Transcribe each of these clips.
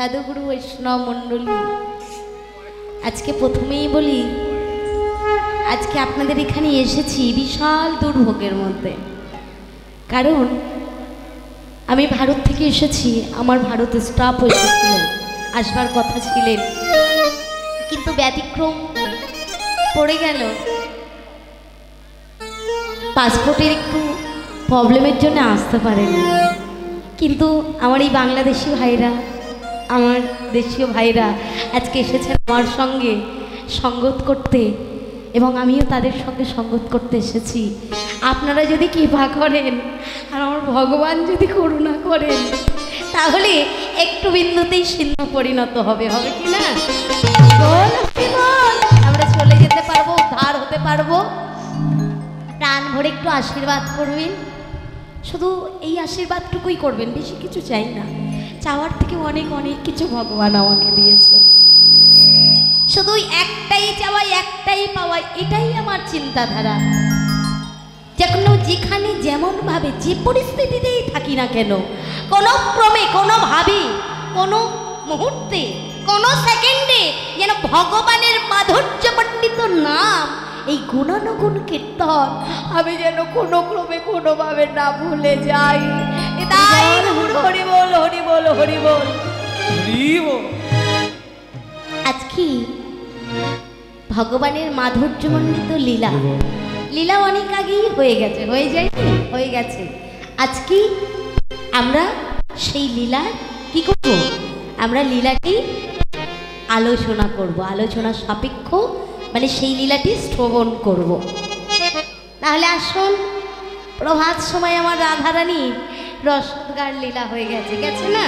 সাধুগুরু বৈষ্ণব মণ্ডলী। আজকে প্রথমেই বলি, আজকে আপনাদের এখানে এসেছি বিশাল দুর্ভোগের মধ্যে। কারণ, আমি ভারত থেকে এসেছি, আমার ভারতে স্টাফ এসেছিলেন, আসবার কথা ছিলেন। কিন্তু ব্যতিক্রম পড়ে গেল। পাসপোর্টের একটু প্রবলেমের জন্য আসতে পারেনি। কিন্তু আমার এই বাংলাদেশি ভাইরা আমার দেশীয় ভাইরা আজকে এসেছেন আমার সঙ্গে সঙ্গত করতে এবং আমিও তাদের সঙ্গে সঙ্গত করতে এসেছি। আপনারা যদি কৃপা করেন আর আমার ভগবান যদি করুণা করেন, তাহলে একটু বিন্দুতেই সিন্ধু পরিণত হবে হবে কি না। আমরা চলে যেতে পারব, উদ্ধার হতে পারব। প্রাণ ভরে একটু আশীর্বাদ করবেন। শুধু এই আশীর্বাদটুকুই করবেন, বেশি কিছু চাই না। চাওয়ার থেকে অনেক অনেক কিছু ভগবান আমাকে দিয়েছেন শুধু একটাই চাওয়াই একটাই পাওয়াই এটাই আমার চিন্তাধারা। যে কোনো যেখানে যেমনভাবে যে পরিস্থিতিতেই থাকি না কেন কোনো ক্রমে কোনোভাবে কোনো মুহূর্তে কোনো সেকেন্ডে যেন ভগবানের মাধুর্যমণ্ডিত নাম এই গুণানুগুণ কীর্তন আমি যেন কোনো ক্রমে কোনোভাবে না ভুলে যাই। তাই হরি বল হরি বল হরি বল আজকে ভগবানের মাধুর্যমণ্ডিত লীলা। লীলা অনেক আগেই হয়ে গেছে হয়ে যায় হয়ে গেছে। আজকে আমরা সেই লীলা কি করব? আমরা লীলাটি আলোচনা করব আলোচনা সাপেক্ষ মানে সেই লীলাটি শ্রবণ করব। তাহলে আসুন প্রভাত সময় আমার রাধারানী রসদগার লীলা হয়ে গেছে গেছে না?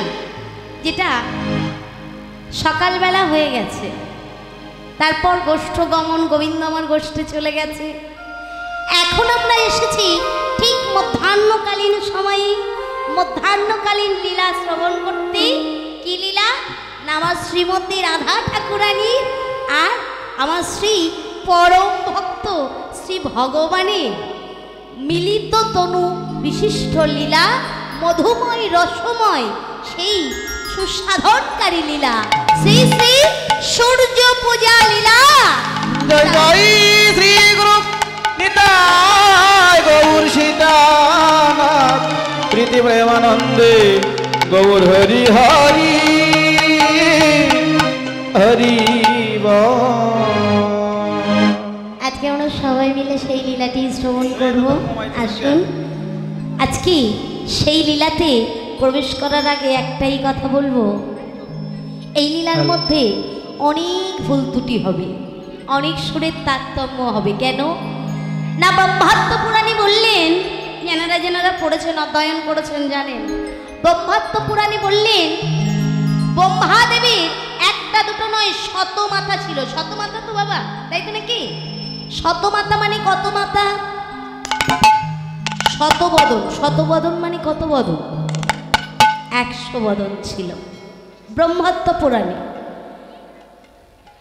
যেটা সকালবেলা হয়ে গেছে, তারপর গোষ্ঠ গমন, গোবিন্দ আমার গোষ্ঠে চলে গেছে। এখন আমরা এসেছি ঠিক মধ্যাহ্নকালীন সময়ে, মধ্যাহ্নকালীন লীলা শ্রবণ করতে। কি লীলা? না আমার শ্রীমতী রাধা ঠাকুরানী আর আমার শ্রী পরম ভক্ত শ্রী ভগবানের মিলিত তনু বিশিষ্ট লীলা মধুময় রসময় সেই সুসাধনকারী লীলা। শ্রী শ্রী সূর্য পূজা লীলা। জয় জয় শ্রী গুরু নিতাই গৌর সীতানাথ। প্রীতি প্রেমানন্দে গৌর হরি হরি হরি আজকে আমরা সবাই মিলে সেই লীলাটি শ্রবণ করব। আসুন। আজকে সেই লীলাতে প্রবেশ করার আগে একটাই কথা বলব। এই লীলার মধ্যে অনেক ভুল ত্রুটি হবে অনেক সুরের তারতম্য হবে। কেন? না ব্রহ্মাত্ম পুরাণী বললেন যেনারা যেনারা পড়েছেন অধ্যয়ন করেছেন জানেন। ব্রহ্মাত্ম পুরাণী বললেন ব্রহ্মাদেবীর একটা দুটো নয় শত মাথা ছিল। শত মাথা তো বাবা তাই তো নাকি? শত মাথা মানে কত মাথা? শত বদন শত বদন মানে কত বদন? একশো বদন ছিল। ব্রহ্মত্ব পুরাণে।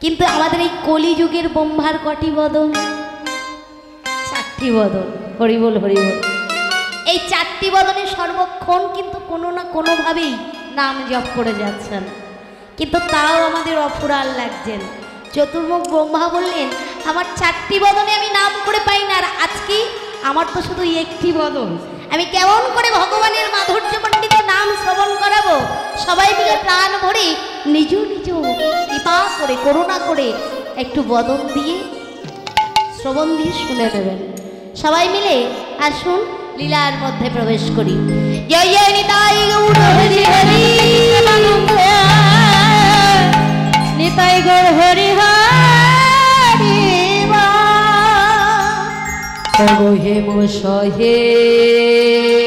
কিন্তু আমাদের এই কলিযুগের ব্রহ্মার কটি বদন? চারটি বদন। হরিবল হরিবল এই চারটি বদনে সর্বক্ষণ কিন্তু কোনো না কোনোভাবেই নাম জপ করে যাচ্ছেন। কিন্তু তাও আমাদের অপুরাল লাগছেন। চতুর্মুখ ব্রহ্মা বললেন, আমার চারটি বদনে আমি নাম করে পাই না, আর আজকে আমার তো শুধু একটি বদন আমি কেমন করে ভগবানের মাধুর্য পণ্ডিত নাম শ্রবণ করাবো? সবাই মিলে প্রাণ ভরে নিজ নিজ কৃপা করে, করুণা করে একটু বদন দিয়ে শ্রবণ দিয়ে শুনে দেবেন সবাই মিলে আসুন, লীলার মধ্যে প্রবেশ করি। জয় জয় নিতাই গৌর হরি হরি। হে সহে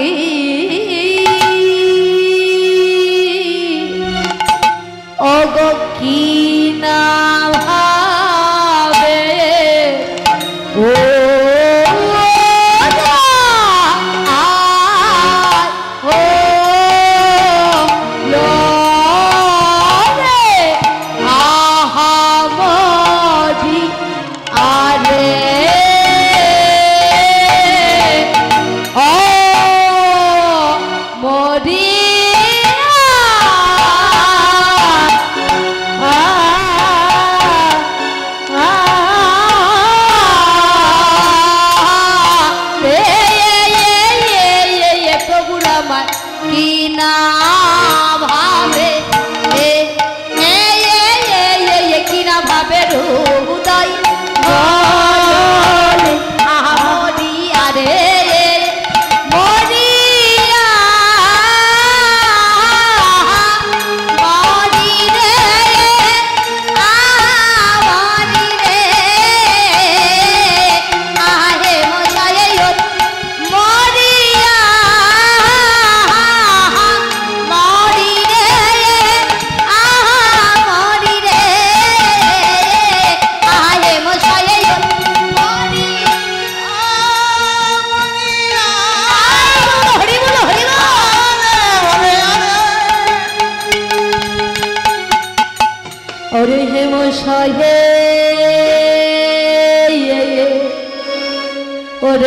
থাকে অগপ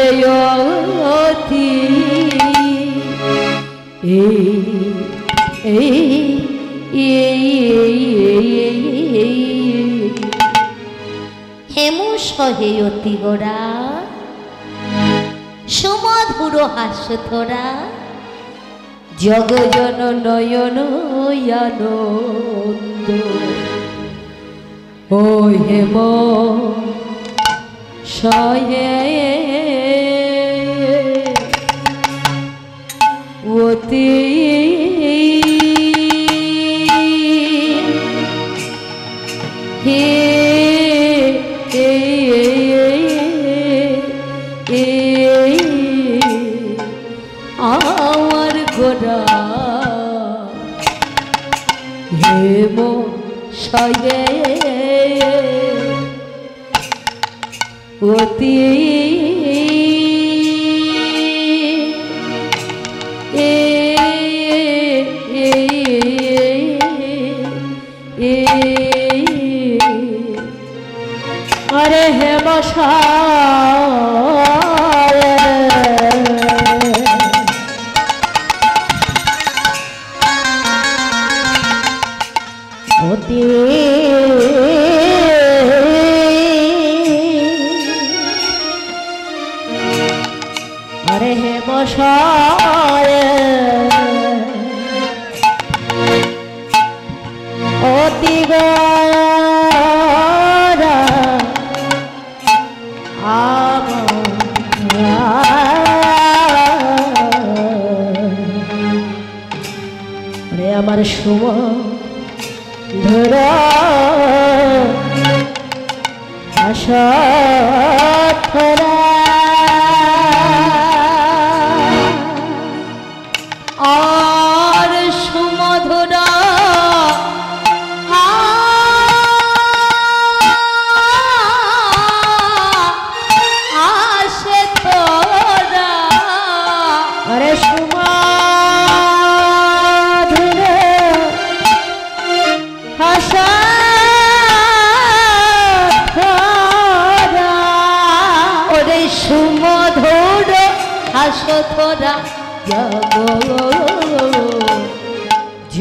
অতি এই এই হেমু সহে অতি গোড়া সুমধুর হাস্য ধরা। জগজন নয়ন আনন্দ। ও হেম সয়ে মতি অতি গা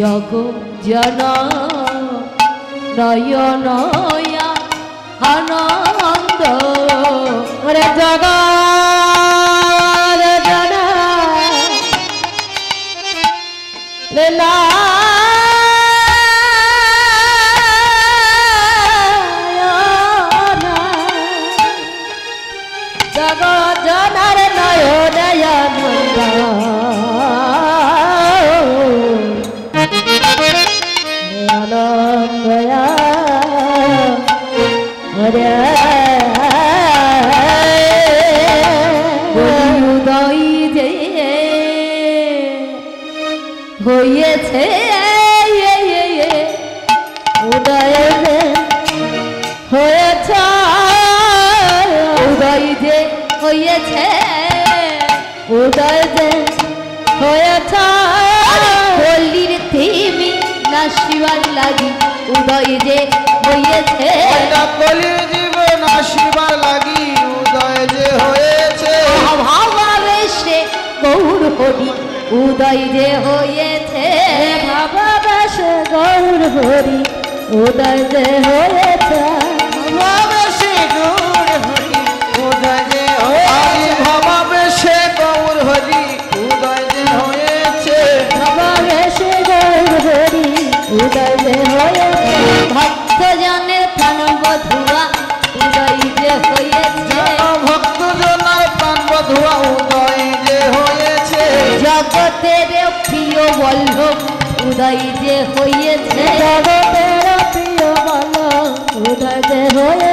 জগ জন নয়ন আনন্দ। রে জগা হয়েছে উদয় হয়েছে উদয় যে হয়েছে উদয় যে হয়েছে। পল্লীর থেমি নাসিবার লাগি উদয় যে এটা কলির জীবন আসিবার লাগি উদয় যে হয়েছে। ভাবাবেশে গৌর হরি উদয় যে হয়েছে ভাবাবাস গৌর হরি। উদয় যে হয়েছে উদয় যে বলে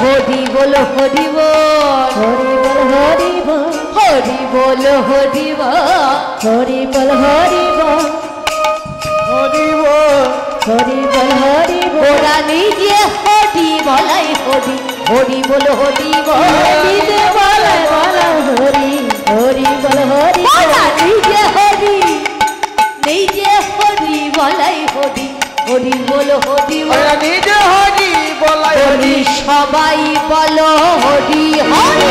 হরি বল হরি বল। হরি বল হরি বল। হরি বল হরি বল। হরি বল হরি বল। হরি বল হরি বল হরি। নিজে হরি বলাই হরি হরি বল হরি বল। বলাই বলা হরি। হরি বল হরি নিজে বলাই হরি হরি বল হরি নিজে হরি বলাই হরি। সবাই বলো হরি হরি।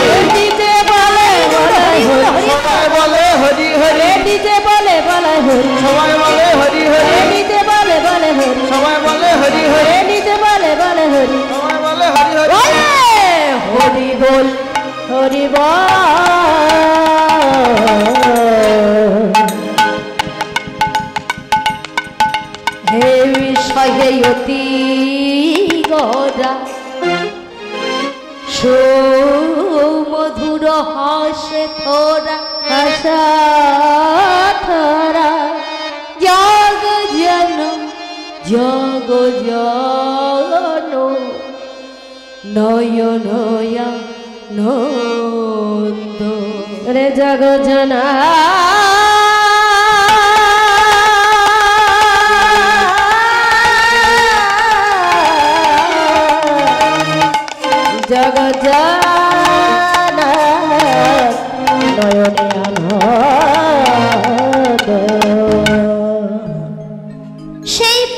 জগ জন নয়নয়া নন্দ। রে জগ জনা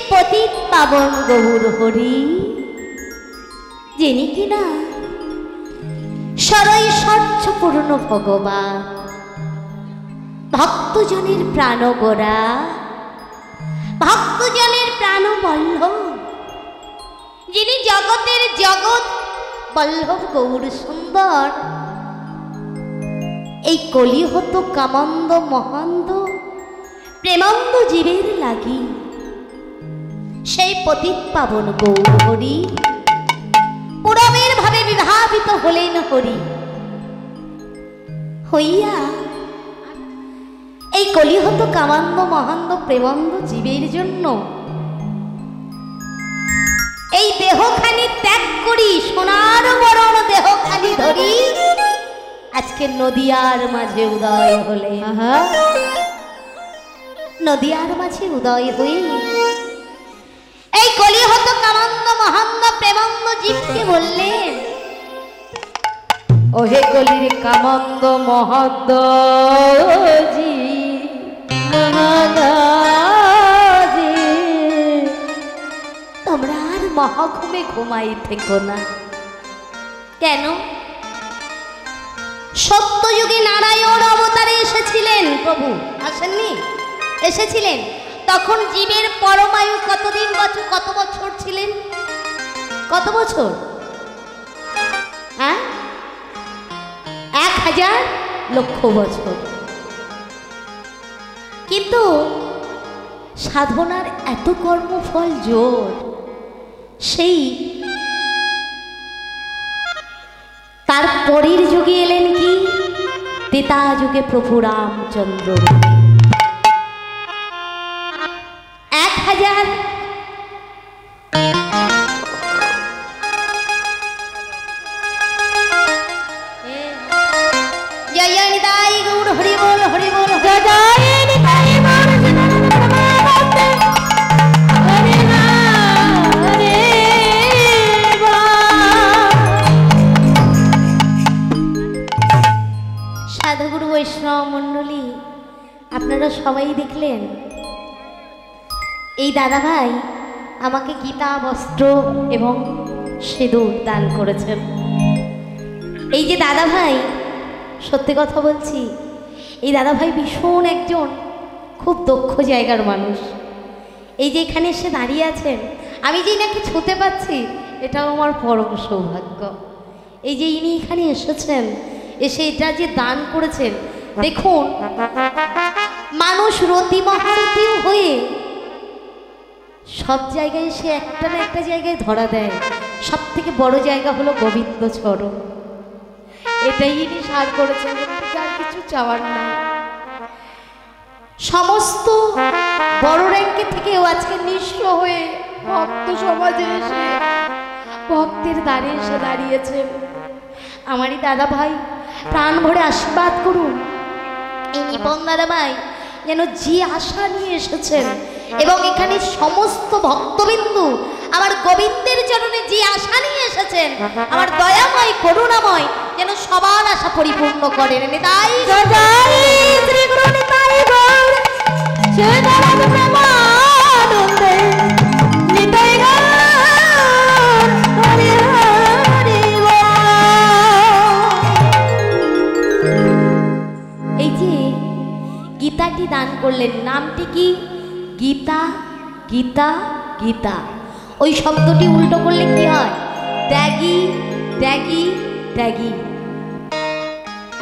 পতিত পাবন গৌর হরি। যিনি কিনা সরই স্বচ্ছ পূর্ণ ভগবান। ভক্তজনের প্রাণ গোরা ভক্তজনের প্রাণ বল্লভ। যিনি জগতের জগৎ বল্লভ গৌর সুন্দর। এই কলি হতো কামন্দ মহান্দ প্রেমান্দ জীবের লাগি। সেই পতিত পাবন গৌর হরি পুরবের ভাবে বিভাবিত হলেন হরি। হইয়া এই কলিহত কামান্দ মহান্দ প্রেমান্দ জীবের জন্য এই দেহখানি ত্যাগ করি সোনার বরণ দেহখানি ধরি। আজকে নদিয়ার মাঝে উদয় হলে নদিয়ার মাঝে উদয় হয়ে কামান্দ মহান্দ প্রেমান্দ জীবকে বললেন ওহে কলির কামন্দ মহদ্দ জি তোমরা আর মহাঘুমে ঘুমাই থেকো না। কেন? সত্যযুগে নারায়ণ অবতারে এসেছিলেন প্রভু আসেননি? এসেছিলেন? তখন জীবের পরমায়ু কতদিন বছর কত বছর ছিলেন? কত বছর? হ্যাঁ? এক হাজার লক্ষ বছর। কিন্তু সাধনার এত কর্মফল জোর, সেই তার পরের যুগে এলেন কি? তেতা যুগে প্রভু রামচন্দ্র সবাই দেখলেন? এই দাদাভাই আমাকে গীতা, বস্ত্র এবং সিঁদুর দান করেছেন। এই যে দাদাভাই, সত্যি কথা বলছি, এই দাদাভাই ভীষণ একজন খুব দক্ষ জায়গার মানুষ। এই যে এখানে এসে দাঁড়িয়ে আছেন, আমি যে নাকি ছুতে পাচ্ছি, এটাও আমার পরম সৌভাগ্য। এই যে ইনি এখানে এসেছেন, এসে এটা যে দান করেছেন, দেখুন মানুষ রতি হয়ে সব জায়গায় সে একটা না একটা জায়গায় ধরা দেয়। সব থেকে বড় জায়গা হলো গোবিন্দ চরণ। এটাই ইনি সার করেছেন আর কিছু চাওয়ার নাই। সমস্ত বড় র্যাঙ্কে থেকেও আজকে নিঃস্ব হয়ে ভক্ত সমাজে এসে ভক্তের দ্বারে এসে দাঁড়িয়েছেন আমারই দাদা ভাই প্রাণ ভরে আশীর্বাদ করুন। এই নিপন দাদা ভাই যেন যে আশা নিয়ে এসেছেন। এবং এখানে সমস্ত ভক্তবিন্দু আমার গোবিন্দের চরণে যে আশা নিয়ে এসেছেন আমার দয়াময় করুণাময় যেন সবার আশা পরিপূর্ণ করেন। তাই গীতাটি দান করলেন। নামটি কি? গীতা গীতা গীতা। ওই শব্দটি উল্টো করলে কি হয়? ত্যাগী ত্যাগী ত্যাগী।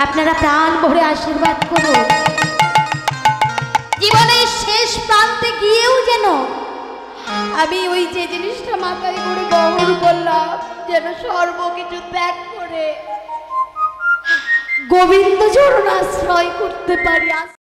আপনারা প্রাণ ভরে আশীর্বাদ করুন। জীবনের শেষ প্রান্তে গিয়েও যেন আমি ওই যে জিনিসটা মাথায় করে গৌর বললাম, যেন সর্বকিছু ত্যাগ করে গোবিন্দ চরণ আশ্রয় করতে পারি।